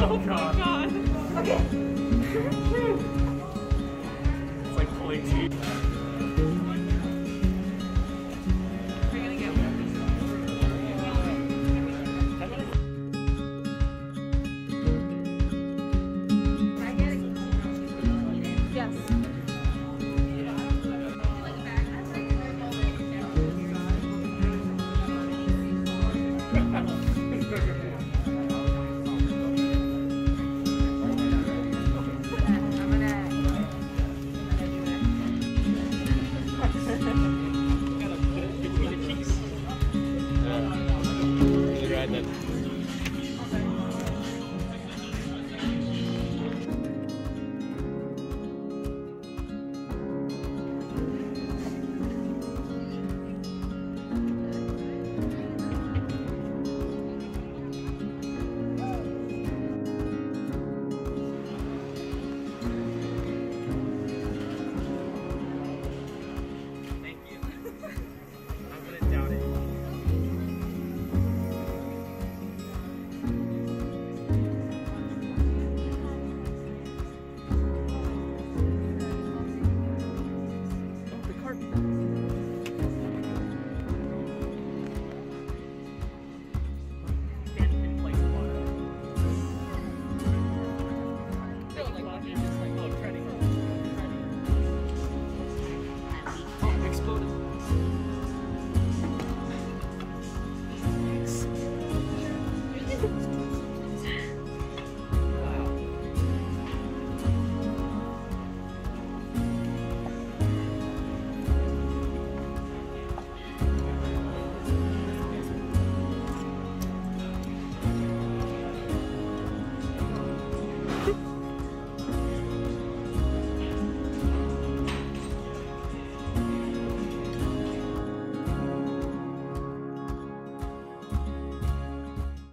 oh god. God. Okay. it's like pulling teeth. right? That